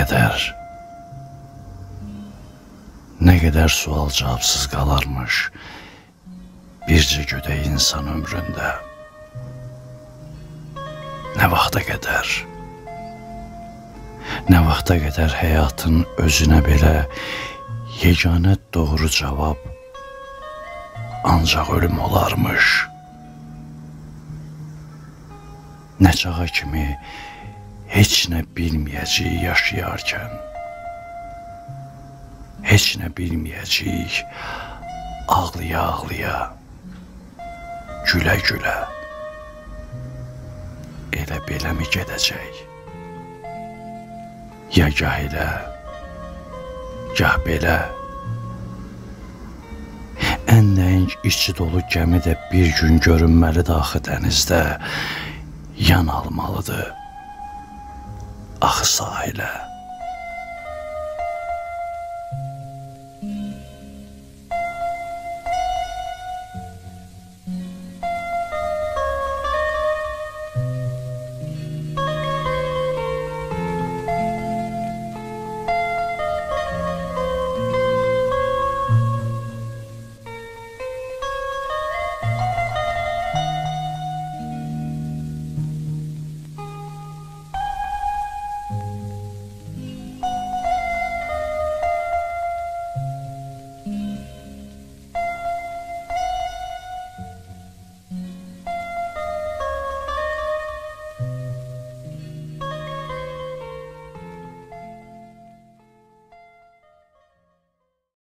qədər nə qədər sual cavabsız qalarmış bircə gödək insan ömründə. Nə vaxta qədər? Nə vaxta qədər həyatın özünə belə yeganə doğru cavab ancaq ölüm olarmış. Nə çağa kimi heç nə bilməyəcəyik yaşayarkən. Heç nə bilməyəcəyik ağlaya-ağlaya, gülə-gülə. Elə beləmi gedəcək? Ya gah elə, gah belə. Ən nəinc içi dolu gəmi də bir gün görünməli daxı dənizdə yan almalıdır axı sahilə.